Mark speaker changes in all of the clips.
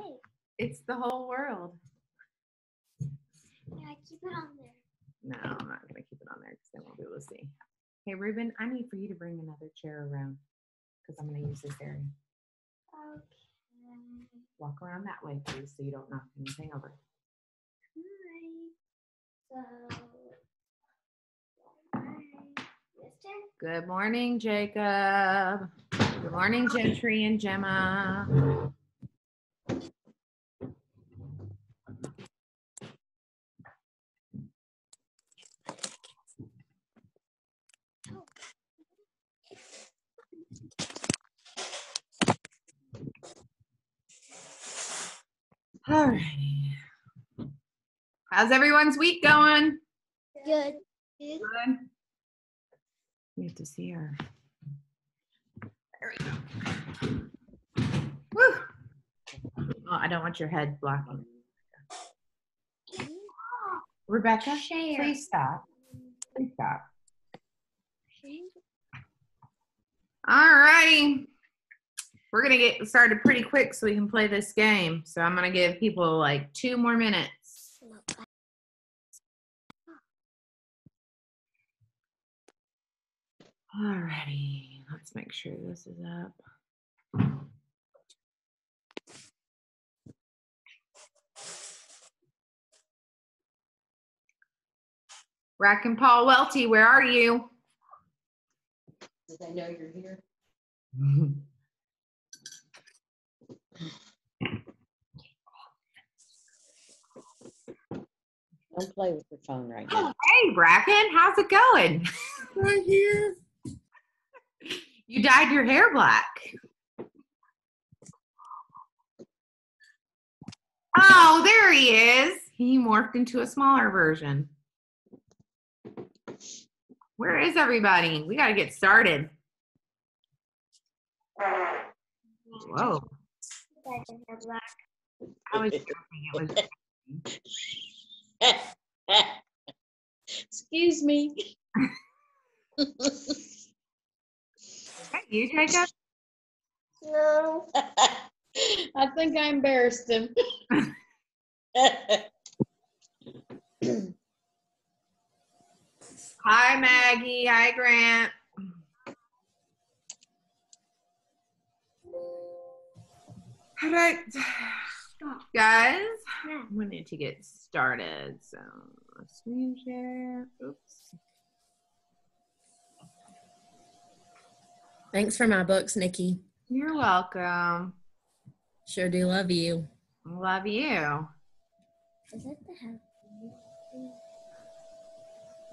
Speaker 1: Hey,
Speaker 2: It's the whole world.
Speaker 1: yeah, keep it on there.
Speaker 2: No, I'm not gonna keep it on there because they won't be able to see. Hey, Ruben, I need for you to bring another chair around because I'm gonna use this area.
Speaker 1: Okay.
Speaker 2: Walk around that way, please, so you don't knock anything over.
Speaker 1: Hi. So. Hi.
Speaker 2: Good morning, Jacob. Good morning, Gentry and Gemma. All righty. How's everyone's week going?
Speaker 1: Good. Good.
Speaker 2: Good. We have to see her. There we go. Woo. Oh, I don't want your head blocking. Rebecca,
Speaker 1: Share.
Speaker 2: please stop. Please stop. All righty. We're gonna get started pretty quick so we can play this game. So I'm gonna give people like two more minutes. Alrighty. Let's make sure this is up. Rack and Paul Welty, where are you?
Speaker 3: Did they know you're here? Don't play with your phone right
Speaker 2: Oh,
Speaker 3: now.
Speaker 2: hey, Bracken, how's it going?
Speaker 3: Right here.
Speaker 2: You dyed your hair black. Oh, there he is. He morphed into a smaller version. Where is everybody? We got to get started. Whoa. I was joking. It was
Speaker 3: Excuse me.
Speaker 2: Is that you, Jacob?
Speaker 1: No.
Speaker 3: I think I embarrassed him.
Speaker 2: Hi, Maggie. Hi, Grant. All right, guys,
Speaker 1: Yeah.
Speaker 2: we need to get started. So, screen share. Oops.
Speaker 4: Thanks for my books, Nikki.
Speaker 2: You're welcome.
Speaker 4: Sure do love you.
Speaker 2: Love you.
Speaker 1: Is that the house?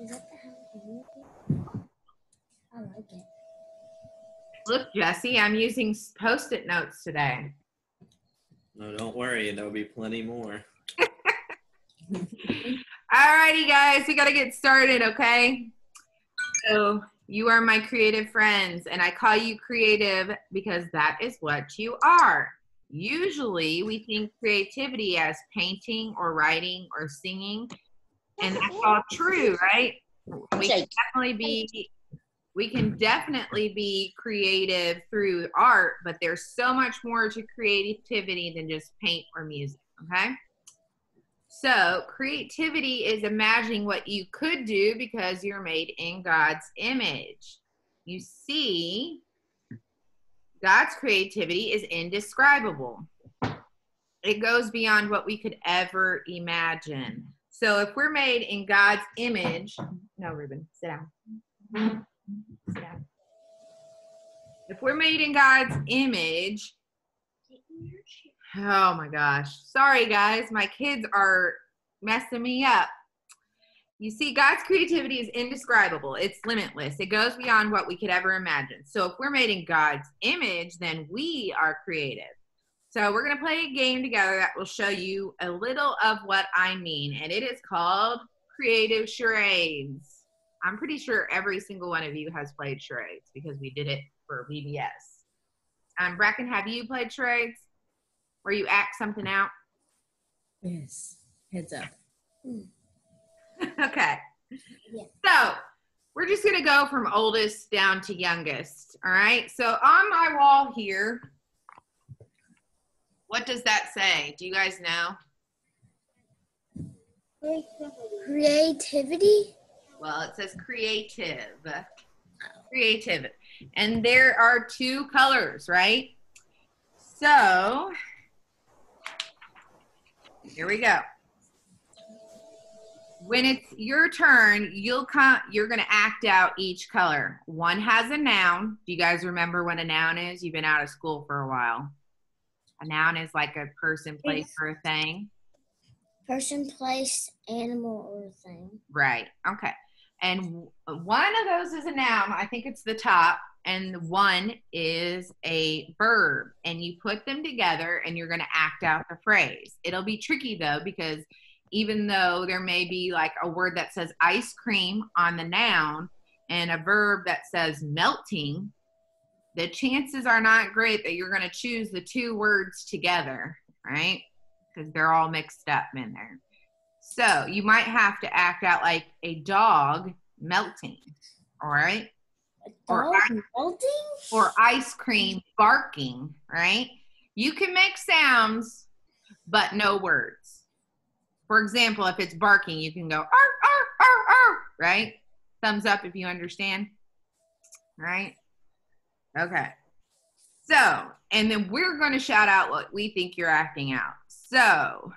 Speaker 1: Is that the house? I like it.
Speaker 2: Look, Jesse, I'm using post-it notes today.
Speaker 5: No, don't worry. There'll be plenty more.
Speaker 2: All righty, guys, we gotta get started, okay? So you are my creative friends, and I call you creative because that is what you are. Usually, we think creativity as painting or writing or singing, and that's all true, right? We can
Speaker 3: Shake.
Speaker 2: definitely be we can mm-hmm. definitely be creative through art, but there's so much more to creativity than just paint or music, okay? So, creativity is imagining what you could do because you're made in God's image. You see, God's creativity is indescribable. It goes beyond what we could ever imagine. So, if we're made in God's image, no, Ruben, sit down. Mm-hmm. If we're made in God's image, Oh my gosh. Sorry, guys. My kids are messing me up. You see, God's creativity is indescribable, it's limitless, it goes beyond what we could ever imagine. So, if we're made in God's image, then we are creative. So, we're going to play a game together that will show you a little of what I mean, and it is called Creative Charades. I'm pretty sure every single one of you has played charades because we did it for VBS. Um, Bracken, have you played charades? where you act something out?
Speaker 4: Yes. Heads up.
Speaker 2: okay.
Speaker 1: Yeah.
Speaker 2: So we're just going to go from oldest down to youngest. All right. So on my wall here, What does that say? Do you guys know?
Speaker 1: Creativity?
Speaker 2: Well, it says creative. Creative. And there are two colors, right? So, here we go. When it's your turn, you'll come you're going to act out each color. One has a noun. Do you guys remember what a noun is? You've been out of school for a while. A noun is like a person, place, or a thing.
Speaker 1: Person, place, animal, or thing.
Speaker 2: Right. Okay. And one of those is a noun. I think it's the top. And one is a verb. And you put them together and you're going to act out the phrase. It'll be tricky though, because even though there may be like a word that says ice cream on the noun and a verb that says melting, the chances are not great that you're going to choose the two words together, right? Because they're all mixed up in there. So you might have to act out like a dog melting, all right? Or
Speaker 1: dog melting?
Speaker 2: Or ice cream barking, right? You can make sounds, but no words. For example, if it's barking, you can go ar ar ar ar, right? Thumbs up if you understand, right? Okay. So, and then we're going to shout out what we think you're acting out. So,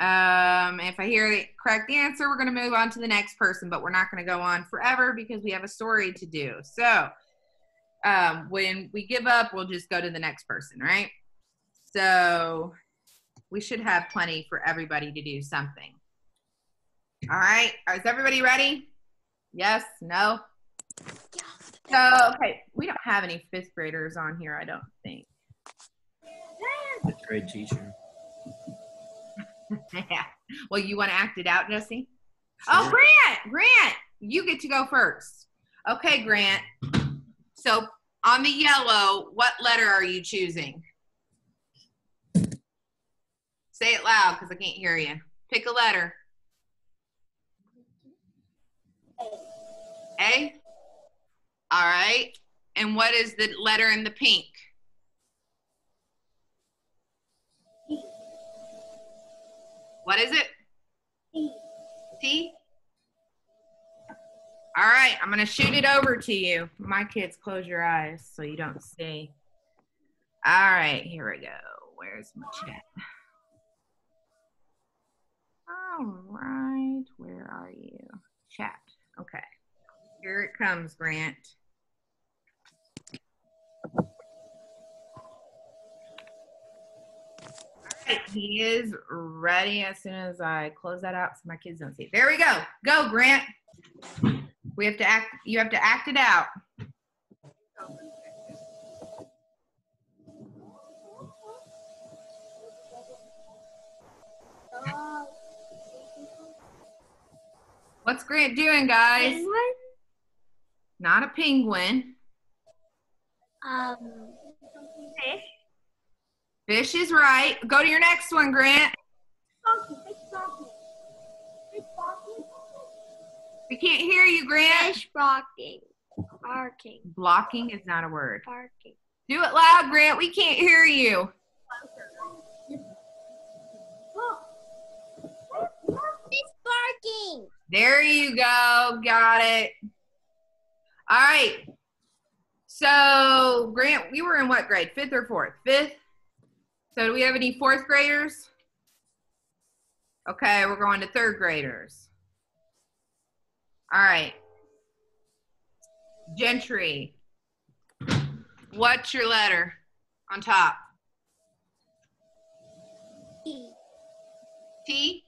Speaker 2: um, if I hear the correct answer, we're going to move on to the next person, but we're not going to go on forever because we have a story to do. So, um, when we give up, we'll just go to the next person, right? So, we should have plenty for everybody to do something. All right, is everybody ready? Yes, no? So, okay, we don't have any fifth graders on here, I don't think.
Speaker 5: Grade teacher.
Speaker 2: yeah. Well, you want to act it out, Jesse? Oh, Grant, Grant, you get to go first. Okay, Grant. So on the yellow, what letter are you choosing? Say it loud because I can't hear you. Pick a letter. A? All right. And what is the letter in the pink? What is it? T? All right, I'm going to shoot it over to you. My kids, close your eyes so you don't see. All right, here we go. Where's my chat? All right, where are you? Chat. Okay. Here it comes, Grant. All right, he is ready as soon as I close that out so my kids don't see it. There we go. Go, Grant. We have to act, you have to act it out. What's Grant doing, guys? Not a penguin.
Speaker 1: Um,
Speaker 2: Fish is right. Go to your next one, Grant. We can't hear you, Grant.
Speaker 1: fish barking. Barking.
Speaker 2: Blocking is not a word.
Speaker 1: Barking.
Speaker 2: Do it loud, Grant. We can't hear you.
Speaker 1: Fish barking.
Speaker 2: There you go. Got it. All right. So, Grant, we were in what grade? Fifth or fourth? Fifth. So, do we have any fourth graders? Okay, we're going to third graders. All right. Gentry. What's your letter on top?
Speaker 1: E.
Speaker 2: T?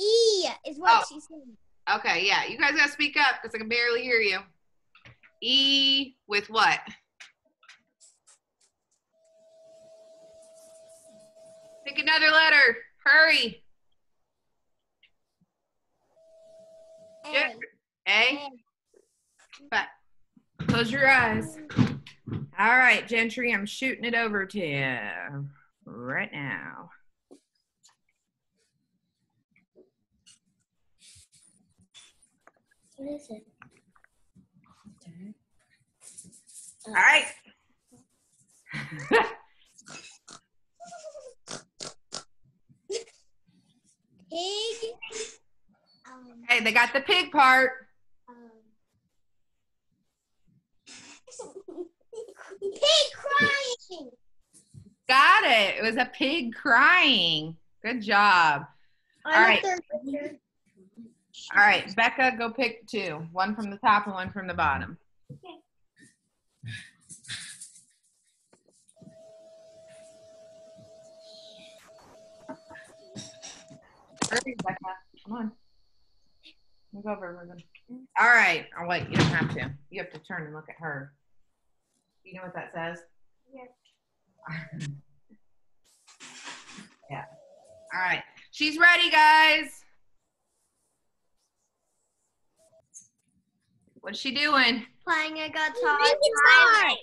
Speaker 1: E is what
Speaker 2: Oh.
Speaker 1: she said.
Speaker 2: Okay, yeah. You guys gotta speak up because I can barely hear you. E with what? Pick another letter. Hurry.
Speaker 1: A.
Speaker 2: A. But close your eyes. All right, Gentry, I'm shooting it over to you right now.
Speaker 1: What is it?
Speaker 2: All right.
Speaker 1: Pig. Um,
Speaker 2: Okay, they got the pig part.
Speaker 1: um, pig crying.
Speaker 2: Got it. It was a pig crying. Good job.
Speaker 1: I'm
Speaker 2: All right.
Speaker 1: Third.
Speaker 2: All right, Becca, go pick two. One from the top and one from the bottom. Hurry, Becca. Come on. Move over, Ruben. All right. Oh, wait, you don't have to. You have to turn and look at her. You know what that says?
Speaker 1: Yes.
Speaker 2: yeah. All right. She's ready, guys. What's she doing?
Speaker 1: Playing a guitar. guitar.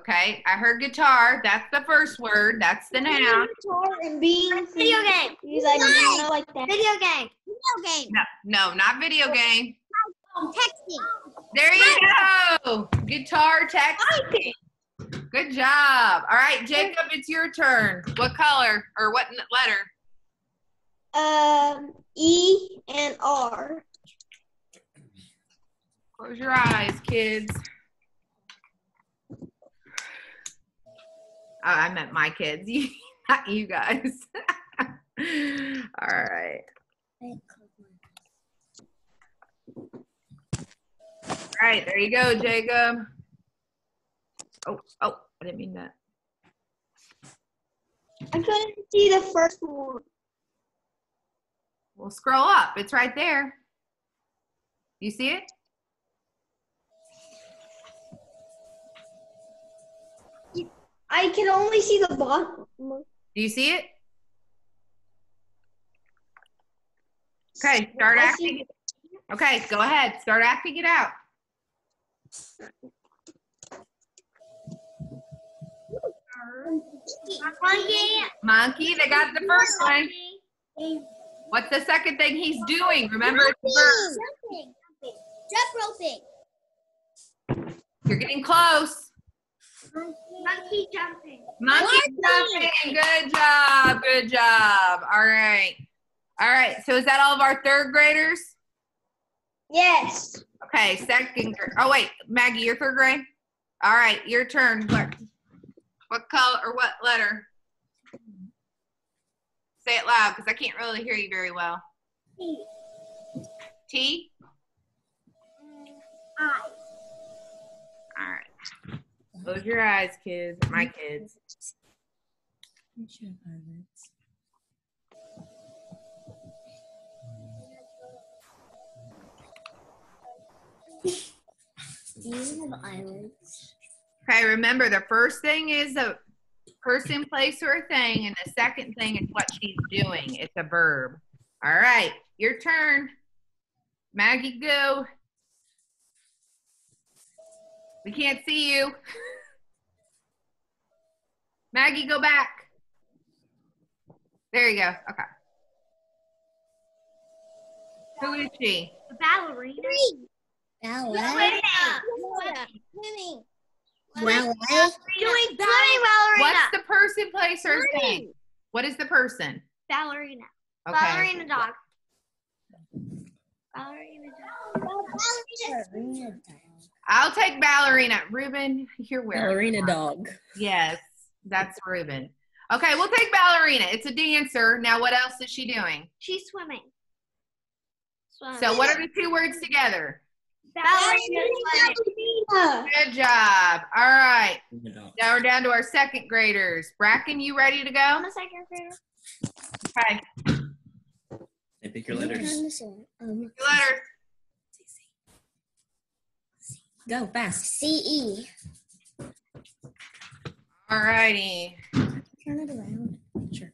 Speaker 2: Okay, I heard guitar. That's the first word. That's the noun.
Speaker 1: Guitar and being video game. Because I didn't know like that. Video game. Video game.
Speaker 2: No, no, not video game.
Speaker 1: Texting.
Speaker 2: There you go. Guitar texting. Good job. All right, Jacob, it's your turn. What color or what letter?
Speaker 1: Um, E and R.
Speaker 2: Close your eyes, kids. Oh, I meant my kids, not you guys. All right. All right, there you go, Jacob. Oh, oh, I didn't mean that.
Speaker 1: I couldn't see the first one.
Speaker 2: Well, scroll up. It's right there. You see it?
Speaker 1: I can only see the bottom.
Speaker 2: Do you see it? Okay, start
Speaker 1: I
Speaker 2: acting. Okay, go ahead. Start acting it out.
Speaker 1: Monkey.
Speaker 2: Monkey, they got the first one. What's the second thing he's doing? Remember, it's a verb.
Speaker 1: Jump roping.
Speaker 2: You're getting close.
Speaker 1: Monkey jumping.
Speaker 2: Monkey jumping. Good job. Good job. All right. All right. So is that all of our third graders?
Speaker 1: Yes.
Speaker 2: Okay, second grade. Oh wait, Maggie, you're third grade. All right, your turn. What, what color or what letter? Say it loud because I can't really hear you very well. T.
Speaker 1: I.
Speaker 2: All right. Close your eyes, kids. My kids.
Speaker 1: Do you have eyelids?
Speaker 2: Okay, remember the first thing is a person, place, or a thing, and the second thing is what she's doing. It's a verb. All right, your turn. Maggie, go. We can't see you. Maggie, go back. There you go. Okay. Who is she?
Speaker 1: Ballerina. Ballet. Swimming.
Speaker 4: Ballet.
Speaker 1: Doing swimming ballerina.
Speaker 2: What's the person, place, or thing? What is the person?
Speaker 1: ballerina?
Speaker 2: Okay.
Speaker 1: Ballerina dog. Ballerina dog. Ballerina.
Speaker 2: I'll take ballerina. Ruben, you're where?
Speaker 4: Ballerina dog.
Speaker 2: Yes, that's Ruben. Okay, we'll take ballerina. It's a dancer. Now, what else is she doing?
Speaker 1: She's swimming. Swimming.
Speaker 2: So, what are the two words together?
Speaker 1: ballerina? swimming.
Speaker 2: Good job. All right. Now we're down to our second graders. Bracken, you ready to go?
Speaker 1: I'm a second grader.
Speaker 2: Okay.
Speaker 5: Hey, pick your letters.
Speaker 1: Um,
Speaker 2: Your letter.
Speaker 4: Go fast.
Speaker 1: C E.
Speaker 2: All righty.
Speaker 1: Turn it around.
Speaker 4: Sure.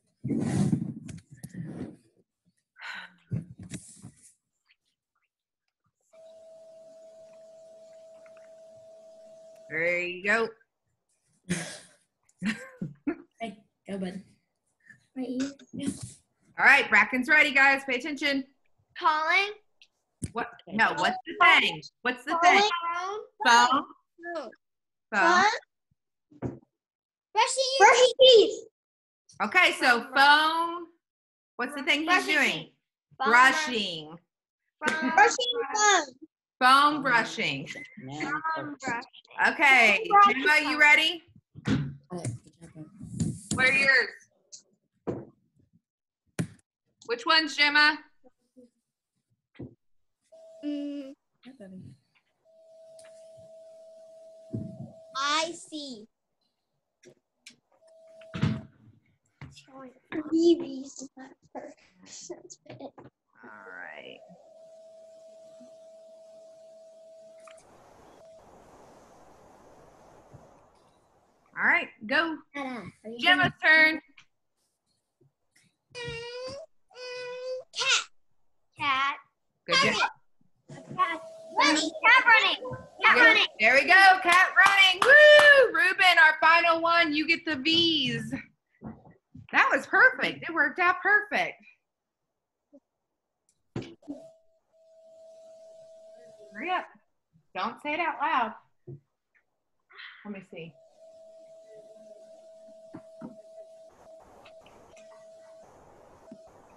Speaker 2: There you go.
Speaker 4: Hey, go, bud.
Speaker 1: Right here.
Speaker 2: All right, Bracken's ready, guys. Pay attention.
Speaker 1: Calling.
Speaker 2: What? No, what's the thing? What's the thing?
Speaker 1: Phone.
Speaker 2: Phone.
Speaker 1: Phone.
Speaker 2: Phone.
Speaker 1: Brushing your teeth.
Speaker 2: Okay, so phone, What's the thing he's
Speaker 1: Brushing
Speaker 2: doing?
Speaker 1: teeth.
Speaker 2: Brushing.
Speaker 1: brush-
Speaker 6: Brushing phone.
Speaker 2: Phone brushing.
Speaker 3: Now
Speaker 1: Bone
Speaker 3: focus.
Speaker 1: brush.
Speaker 2: Okay,
Speaker 1: Phone
Speaker 2: Gemma, you ready? What are yours? Which one's Gemma?
Speaker 6: I see. Babies not first.
Speaker 2: All right. All right, go.
Speaker 1: Dada, are
Speaker 2: Gemma's turn.
Speaker 6: Cat. Cat.
Speaker 2: Good job.
Speaker 6: Cat. Running. Cat running. Cat running.
Speaker 2: There we go. Cat running. Woo! Ruben, our final one. You get the V's. That was perfect. It worked out perfect. Hurry up. Don't say it out loud. Let me see.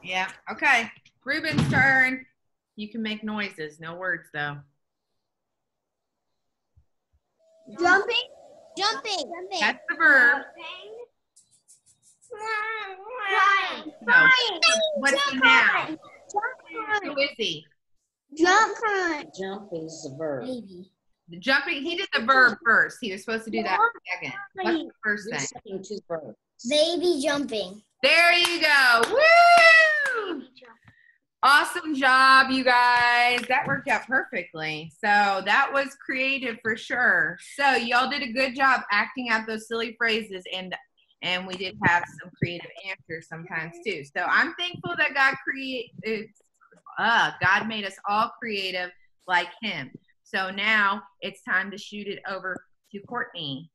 Speaker 2: Yeah, okay. Ruben's turn. You can make noises, no words though.
Speaker 6: Jumping. Jumping. Jumping.
Speaker 2: That's the verb.
Speaker 6: Flying.
Speaker 2: No. What's the noun?
Speaker 6: Jump
Speaker 2: Who is he?
Speaker 6: Jump climb.
Speaker 3: Jump is the verb.
Speaker 1: Baby.
Speaker 2: The jumping, he did the verb first. He was supposed to do that second. What's the first thing?
Speaker 3: saying two verbs.
Speaker 1: Baby jumping.
Speaker 2: There you go. Woo! Awesome job, you guys. That worked out perfectly. So that was creative for sure. So y'all did a good job acting out those silly phrases and and we did have some creative answers sometimes too. So I'm thankful that God create uh, God made us all creative like him. So now it's time to shoot it over to Courtney.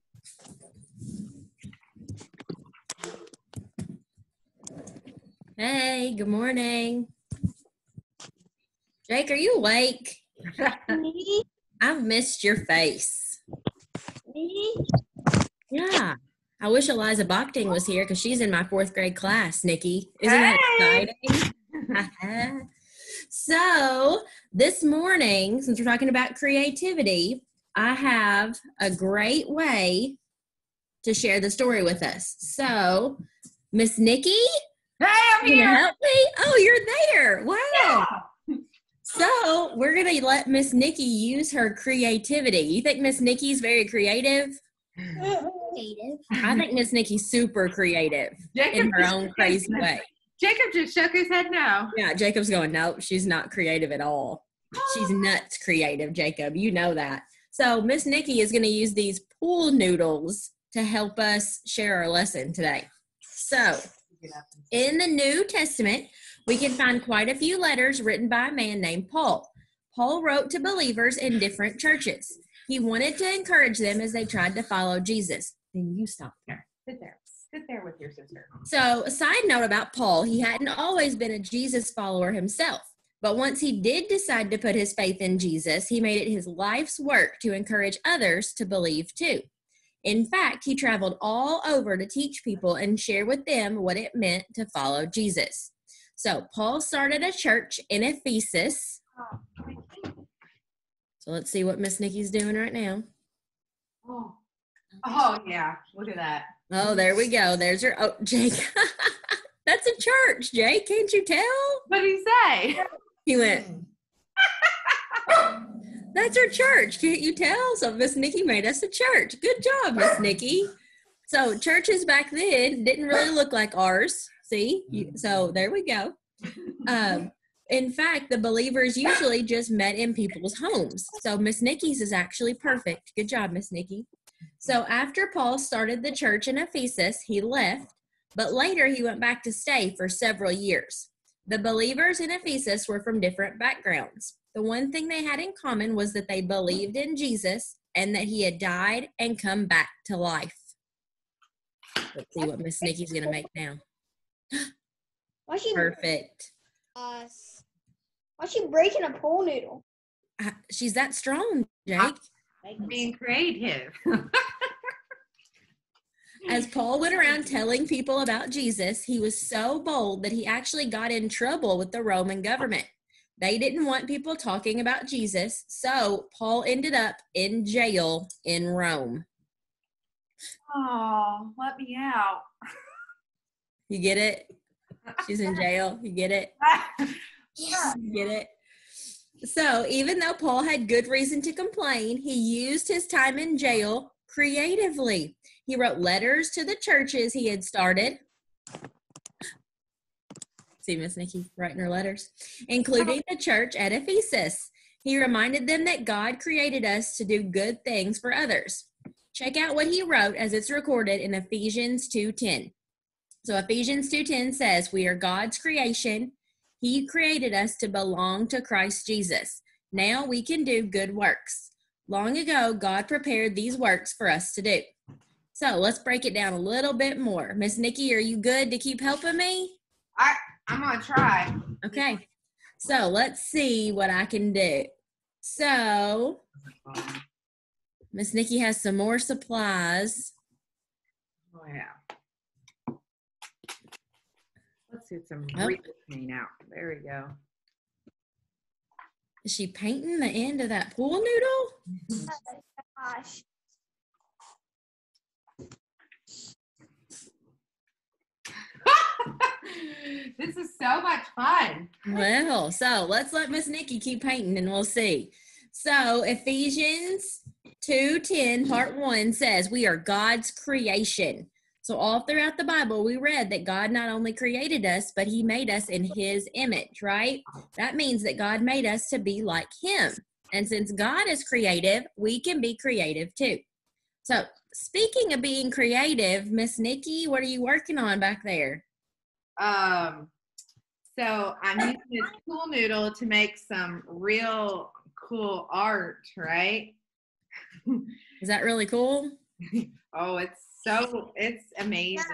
Speaker 4: Hey, good morning. Jake, are you awake?
Speaker 6: Me.
Speaker 4: I've missed your face.
Speaker 6: Me.
Speaker 4: Yeah. I wish Eliza Bochting was here because she's in my fourth grade class, Nikki. Isn't that exciting? so, this morning, since we're talking about creativity, I have a great way to share the story with us. So, Miss Nikki,
Speaker 2: Hey, I'm here.
Speaker 4: help me? Oh, you're there. Wow.
Speaker 2: Yeah.
Speaker 4: So we're gonna let Miss Nikki use her creativity. You think Miss Nikki's very creative?
Speaker 1: Creative.
Speaker 4: I think Miss Nikki's super creative
Speaker 2: Jacob
Speaker 4: in her
Speaker 2: just-
Speaker 4: own crazy way.
Speaker 2: Jacob just shook his head no.
Speaker 4: Yeah, Jacob's going, nope, she's not creative at all. She's nuts creative, Jacob. You know that. So Miss Nikki is gonna use these pool noodles to help us share our lesson today. So in the New Testament, we can find quite a few letters written by a man named Paul. Paul wrote to believers in different churches. He wanted to encourage them as they tried to follow Jesus. Then you stop there.
Speaker 2: Sit there. Sit there with your sister.
Speaker 4: So, a side note about Paul, he hadn't always been a Jesus follower himself. But once he did decide to put his faith in Jesus, he made it his life's work to encourage others to believe too. In fact, he traveled all over to teach people and share with them what it meant to follow Jesus. So, Paul started a church in Ephesus. So, let's see what Miss Nikki's doing right now.
Speaker 2: Oh. oh yeah, look at that.
Speaker 4: Oh, there we go. There's your, oh, Jake. That's a church, Jake. Can't you tell?
Speaker 2: What did he say?
Speaker 4: He went, That's our church. Can't you tell? So Miss Nikki made us a church. Good job, Miss Nikki. So churches back then didn't really look like ours. See? You, so there we go. Um, in fact, the believers usually just met in people's homes. So Miss Nikki's is actually perfect. Good job, Miss Nikki. So after Paul started the church in Ephesus, he left, but later he went back to stay for several years. The believers in Ephesus were from different backgrounds. The one thing they had in common was that they believed in Jesus and that he had died and come back to life. Let's see what Miss Nikki's going to make now.
Speaker 6: Why she
Speaker 4: Perfect.
Speaker 6: us? Why she breaking a pool noodle?
Speaker 4: Uh, She's that strong, Jake.
Speaker 2: Being creative.
Speaker 4: As Paul went around telling people about Jesus, he was so bold that he actually got in trouble with the Roman government. They didn't want people talking about Jesus, so Paul ended up in jail in Rome.
Speaker 2: Oh, let me out.
Speaker 4: You get it? She's in jail. You get it? You get it? So, even though Paul had good reason to complain, he used his time in jail creatively. He wrote letters to the churches he had started. See Miss Nikki writing her letters, including the church at Ephesus. He reminded them that God created us to do good things for others. Check out what he wrote as it's recorded in Ephesians 2:10. So Ephesians 2:10 says, "We are God's creation. He created us to belong to Christ Jesus. Now we can do good works. Long ago, God prepared these works for us to do." So let's break it down a little bit more. Miss Nikki, are you good to keep helping me?
Speaker 2: I, I'm gonna try.
Speaker 4: Okay. So let's see what I can do. So Miss Nikki has some more supplies.
Speaker 2: Oh yeah. Some
Speaker 4: Oh.
Speaker 2: paint out. There we go.
Speaker 4: Is she painting the end of that pool noodle?
Speaker 6: Oh, Gosh.
Speaker 2: this is so much fun.
Speaker 4: Well, so let's let Miss Nikki keep painting and we'll see. So Ephesians 2:10 part 1 says we are God's creation. So all throughout the Bible we read that God not only created us but he made us in his image, right? That means that God made us to be like him. And since God is creative, we can be creative too. So, speaking of being creative, Miss Nikki, what are you working on back there?
Speaker 2: Um, so I'm using this cool noodle to make some real cool art, right?
Speaker 4: Is that really cool?
Speaker 2: Oh, it's so it's amazing.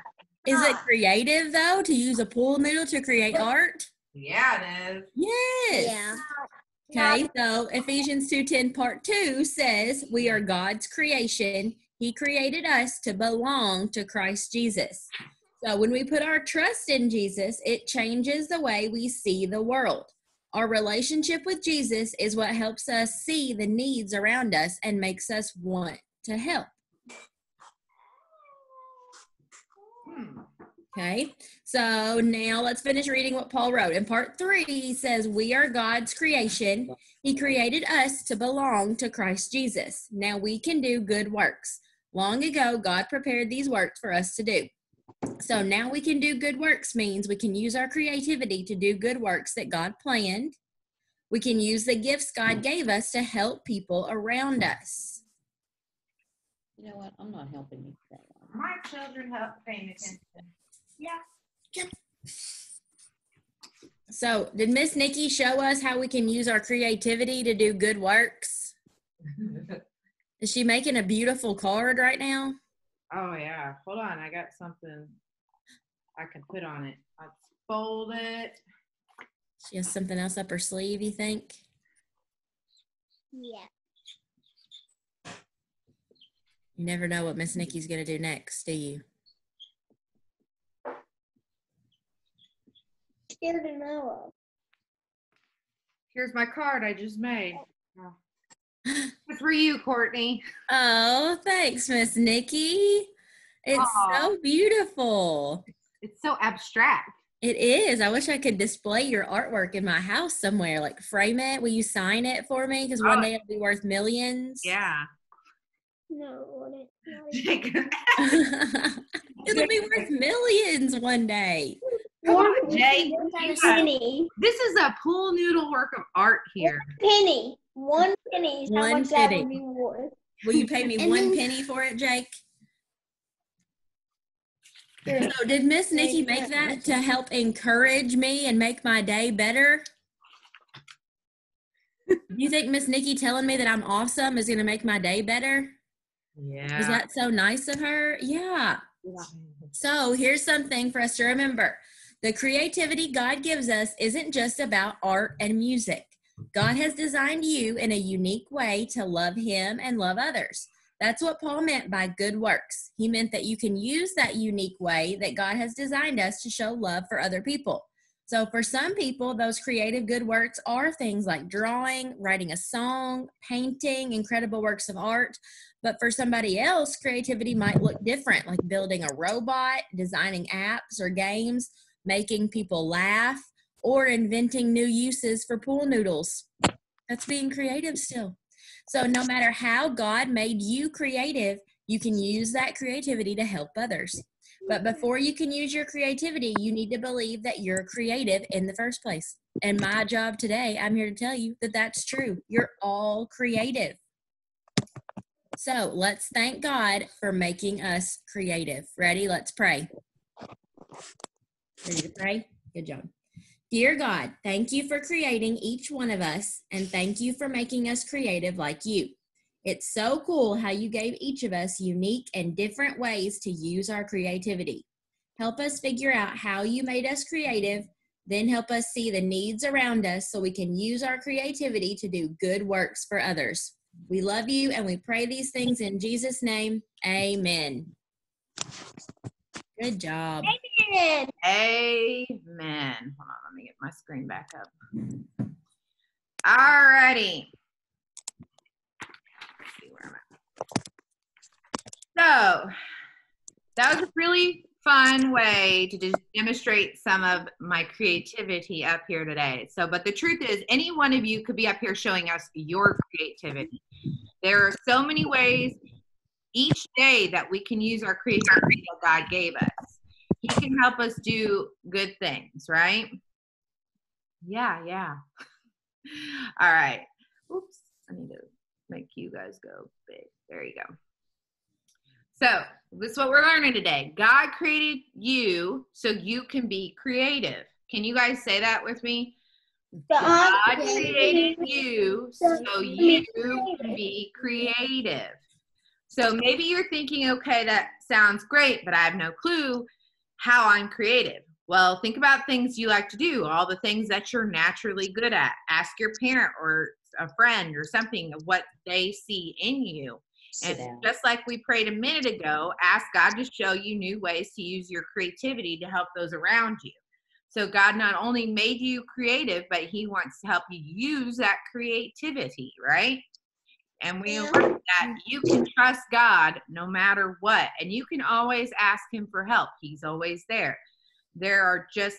Speaker 4: Is it creative though to use a pool noodle to create art?
Speaker 2: Yeah, it is.
Speaker 4: Yes.
Speaker 6: Yeah.
Speaker 4: Okay, so Ephesians 2:10 part 2 says, "We are God's creation. He created us to belong to Christ Jesus." So when we put our trust in Jesus, it changes the way we see the world. Our relationship with Jesus is what helps us see the needs around us and makes us want to help. Okay, so now let's finish reading what Paul wrote. In part three, he says, We are God's creation. He created us to belong to Christ Jesus. Now we can do good works. Long ago, God prepared these works for us to do. So now we can do good works means we can use our creativity to do good works that God planned. We can use the gifts God gave us to help people around us.
Speaker 3: You know what? I'm not helping you today.
Speaker 2: My children help paying attention. Yeah.
Speaker 4: So, did Miss Nikki show us how we can use our creativity to do good works? Is she making a beautiful card right now?
Speaker 2: oh yeah. Hold on, I got something I can put on it. Let's fold it.
Speaker 4: She has something else up her sleeve, you think?
Speaker 6: Yeah.
Speaker 4: You never know what Miss Nikki's going to do next, do you?
Speaker 6: Scared to know.
Speaker 2: Here's my card I just made. Oh. It's for you, Courtney.
Speaker 4: Oh, thanks, Miss Nikki. It's
Speaker 2: Aw.
Speaker 4: so beautiful.
Speaker 2: It's so abstract.
Speaker 4: It is. I wish I could display your artwork in my house somewhere, like frame it. Will you sign it for me? Because one
Speaker 2: Oh.
Speaker 4: day it'll be worth millions.
Speaker 2: Yeah.
Speaker 6: No, what it- not
Speaker 4: it'll be worth millions one day.
Speaker 2: Come on, Jay.
Speaker 6: one
Speaker 2: You got-
Speaker 6: penny.
Speaker 2: This is a pool noodle work of art here.
Speaker 6: Penny. One penny is how
Speaker 4: One
Speaker 6: much that
Speaker 4: penny.
Speaker 6: would be worth.
Speaker 4: Will you pay me
Speaker 6: And
Speaker 4: one
Speaker 6: then-
Speaker 4: penny for it, Jake? So did Miss Nikki make that to help encourage me and make my day better? You think Miss Nikki telling me that I'm awesome is going to make my day better?
Speaker 2: Yeah.
Speaker 4: Is that so nice of her? Yeah. So here's something for us to remember. The creativity God gives us isn't just about art and music. God has designed you in a unique way to love Him and love others. That's what Paul meant by good works. He meant that you can use that unique way that God has designed us to show love for other people. So, for some people, those creative good works are things like drawing, writing a song, painting, incredible works of art. But for somebody else, creativity might look different, like building a robot, designing apps or games, making people laugh, or inventing new uses for pool noodles. That's being creative still. So, no matter how God made you creative, you can use that creativity to help others. But before you can use your creativity, you need to believe that you're creative in the first place. And my job today, I'm here to tell you that that's true. You're all creative. So let's thank God for making us creative. Ready? Let's pray. Ready to pray? Good job. Dear God, thank you for creating each one of us, and thank you for making us creative like you. It's so cool how you gave each of us unique and different ways to use our creativity. Help us figure out how you made us creative, then help us see the needs around us so we can use our creativity to do good works for others. We love you and we pray these things in Jesus' name. Amen. Good job.
Speaker 6: Amen.
Speaker 2: Amen. Hold on, let me get my screen back up. All righty. So that was a really fun way to just demonstrate some of my creativity up here today. So, but the truth is, any one of you could be up here showing us your creativity. There are so many ways each day that we can use our creativity that God gave us. He can help us do good things, right? Yeah, yeah. All right. Oops, I need to make you guys go big. There you go. So, this is what we're learning today. God created you so you can be creative. Can you guys say that with me? God created you so you can be creative. So maybe you're thinking, okay, that sounds great, but I have no clue how I'm creative. Well, think about things you like to do, all the things that you're naturally good at. Ask your parent or a friend or something of what they see in you. And just like we prayed a minute ago, ask God to show you new ways to use your creativity to help those around you. So God not only made you creative, but He wants to help you use that creativity, right? And we learned that you can trust God no matter what, and you can always ask Him for help. He's always there. There are just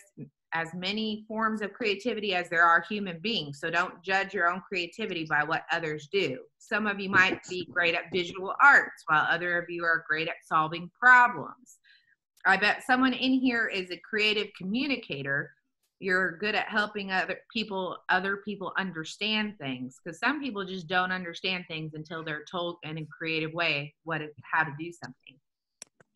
Speaker 2: as many forms of creativity as there are human beings. So don't judge your own creativity by what others do. Some of you might be great at visual arts, while other of you are great at solving problems. I bet someone in here is a creative communicator. You're good at helping other people other people understand things because some people just don't understand things until they're told in a creative way what it, how to do something.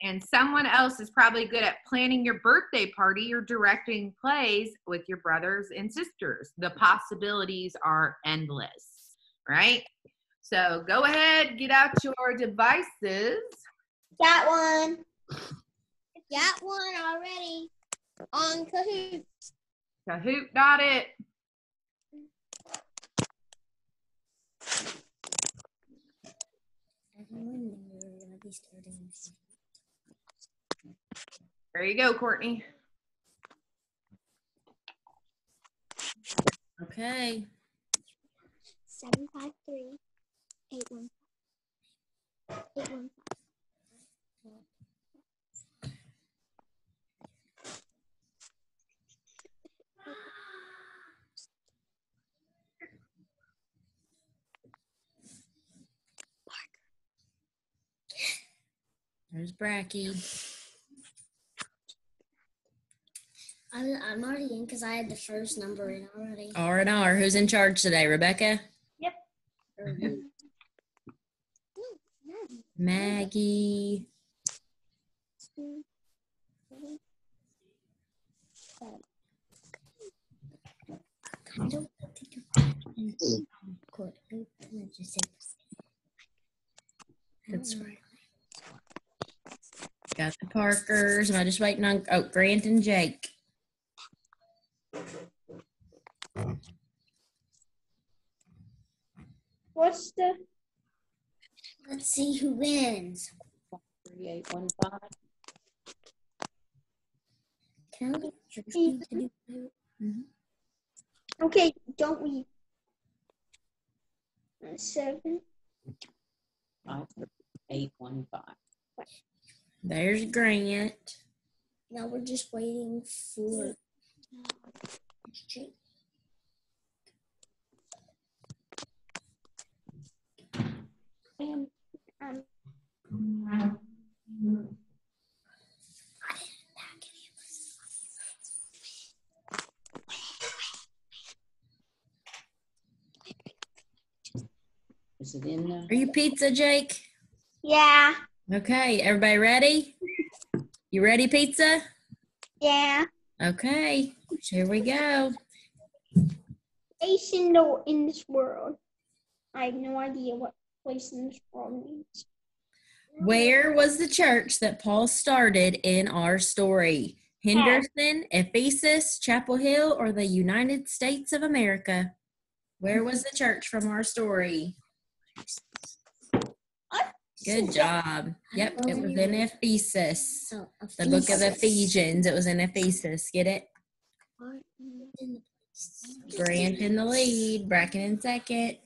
Speaker 2: And someone else is probably good at planning your birthday party or directing plays with your brothers and sisters. The possibilities are endless, right? So go ahead, get out your devices.
Speaker 6: Got one. Got one already. On Kahoot.
Speaker 2: Kahoot got it.
Speaker 1: Everyone knew we were gonna be starting.
Speaker 2: There you go, Courtney.
Speaker 4: Okay.
Speaker 1: Seven five three eight one eight one
Speaker 4: There's Bracky.
Speaker 1: I'm, I'm already in because I had the first number in already.
Speaker 4: R and R. Who's in charge today? Rebecca?
Speaker 1: Or you. No, no.
Speaker 4: Maggie.
Speaker 1: Two, three, seven. I don't think you could. I'm gonna just say
Speaker 4: That's right. Got the Parkers. Am I just waiting on oh Grant and Jake?
Speaker 6: What's the
Speaker 1: Let's Let's see who wins.
Speaker 3: Three, eight, one, five.
Speaker 1: Can I get Christine to do
Speaker 6: Okay, don't we? Uh, Seven.
Speaker 3: Five, three, eight, one, five.
Speaker 4: There's Grant.
Speaker 1: Now we're just waiting for.
Speaker 6: Um, um,
Speaker 3: Is it in
Speaker 4: Are you pizza, Jake?
Speaker 6: yeah,
Speaker 4: Okay, everybody ready? You ready, pizza?
Speaker 6: yeah.
Speaker 4: Okay, here we go.
Speaker 6: Place in the in this world. I have no idea what place in this world means.
Speaker 4: Where was the church that Paul started in our story? Henderson, Ephesus, Chapel Hill, or the United States of America? Where was the church from our story? Good job. Yep, it was in Ephesus. The book of Ephesians. It was in Ephesus. Get it? Grant in the lead, Bracken in second.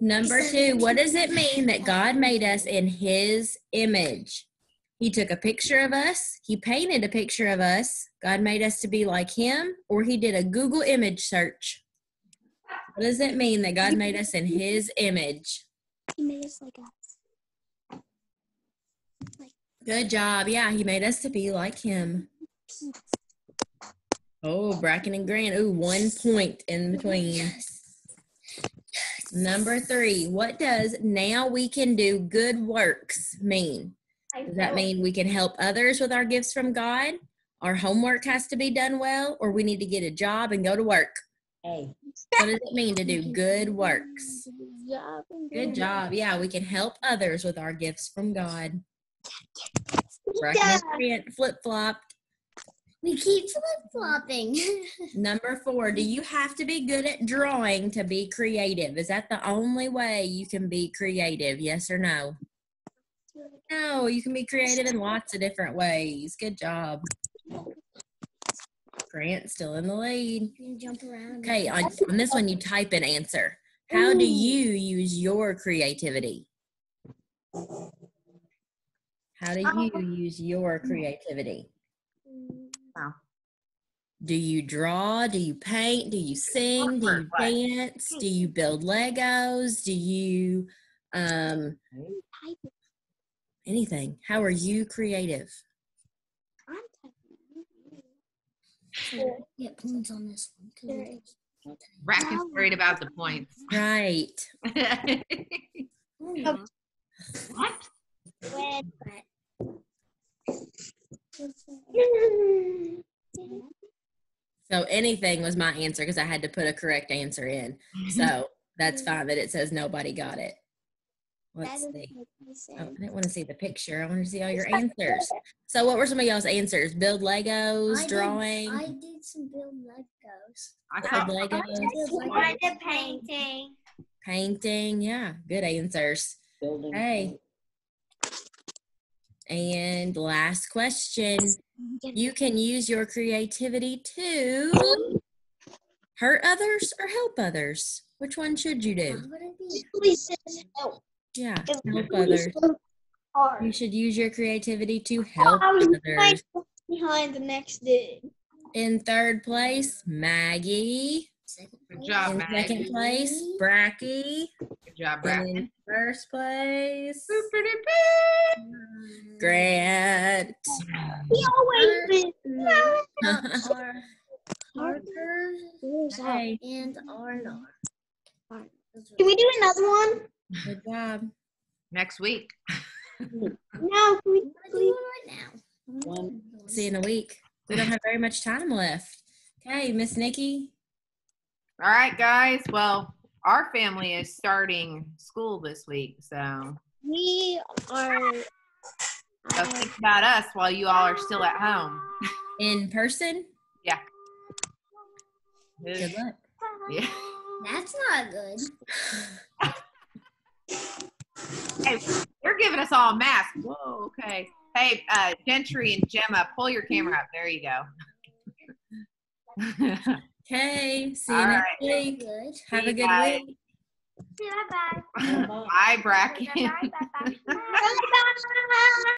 Speaker 4: Number two, what does it mean that God made us in his image? He took a picture of us, he painted a picture of us, God made us to be like him, or he did a Google image search. What does it mean that God made us in his image?
Speaker 1: he made us like us.
Speaker 4: Good job. Yeah, he made us to be like him. Oh, Bracken and Grant. Ooh, one point in between. Yes. Number three, what does now we can do good works mean? Does that mean we can help others with our gifts from God? Our homework has to be done well, or we need to get a job and go to work?
Speaker 3: A.
Speaker 4: What does it mean to do good works? Good job. Yeah, we can help others with our gifts from God. Bracken Grant flip flopped.
Speaker 1: We keep flip flopping.
Speaker 4: Number four, do you have to be good at drawing to be creative? Is that the only way you can be creative? Yes or no? No, you can be creative in lots of different ways. Good job. Grant still in the lead.
Speaker 1: You jump around.
Speaker 4: Okay, on, on this one, you type an answer. How do you use your creativity? How do um, you use your creativity? Mm. Wow. Do you draw? Do you paint? Do you sing? Do you dance? Do you hmm. build Legos? Do you um anything? How are you creative?
Speaker 1: Get points on this one. 'cause it is-
Speaker 2: Bracken's worried about the points.
Speaker 4: Right.
Speaker 1: Oh,
Speaker 2: what?
Speaker 6: When-
Speaker 4: So anything was my answer because I had to put a correct answer in. So that's mm-hmm. fine that it says nobody got it. Let's see. Oh, I didn't want to see the picture. I want to see all your answers. So what were some of y'all's answers? Build Legos,
Speaker 1: I did-
Speaker 4: drawing,
Speaker 1: I did some build Legos.
Speaker 2: I
Speaker 4: build Legos,
Speaker 6: I did painting.
Speaker 4: painting. Yeah, good answers.
Speaker 3: Building.
Speaker 4: Hey. And last question. You can use your creativity to hurt others or help others. Which one should you do?
Speaker 1: What would it be?
Speaker 6: Usually says help.
Speaker 4: Yeah, help others. You should use your creativity to help others.
Speaker 6: behind, behind the next day.
Speaker 4: In third place, Maggie.
Speaker 1: Second
Speaker 2: Good
Speaker 1: place.
Speaker 2: job,
Speaker 4: In
Speaker 2: Maggie.
Speaker 4: second place, Bracky.
Speaker 2: Good job,
Speaker 4: And
Speaker 2: Bracken.
Speaker 4: in first place,
Speaker 2: Boop-a-doop-boop.
Speaker 4: Grant.
Speaker 6: He always been.
Speaker 1: Har- Harper
Speaker 4: Hey.
Speaker 1: and Arnar.
Speaker 6: Can we do another one?
Speaker 4: Good job.
Speaker 2: Next week.
Speaker 6: No, can we
Speaker 1: Do
Speaker 6: please?
Speaker 1: it right now.
Speaker 3: One.
Speaker 4: See you in a week. We don't have very much time left. Okay, Miss Nikki.
Speaker 2: All right, guys. Well, our family is starting school this week, so
Speaker 6: We are.
Speaker 2: so think about us while you all are still at home.
Speaker 4: In person? Yeah. Good luck.
Speaker 2: Yeah.
Speaker 1: That's not good.
Speaker 2: Hey, they're giving us all masks. Whoa, okay. Hey, uh, Gentry and Gemma, pull your camera up. There you go.
Speaker 4: Okay. See you
Speaker 2: All
Speaker 4: next
Speaker 2: right.
Speaker 4: week.
Speaker 1: Good.
Speaker 4: Have
Speaker 2: See
Speaker 4: a good
Speaker 2: guys.
Speaker 4: week.
Speaker 1: Bye bye.
Speaker 3: Bye-bye.
Speaker 2: Bye, Bracken.
Speaker 1: Bye bye.
Speaker 6: Bye bye.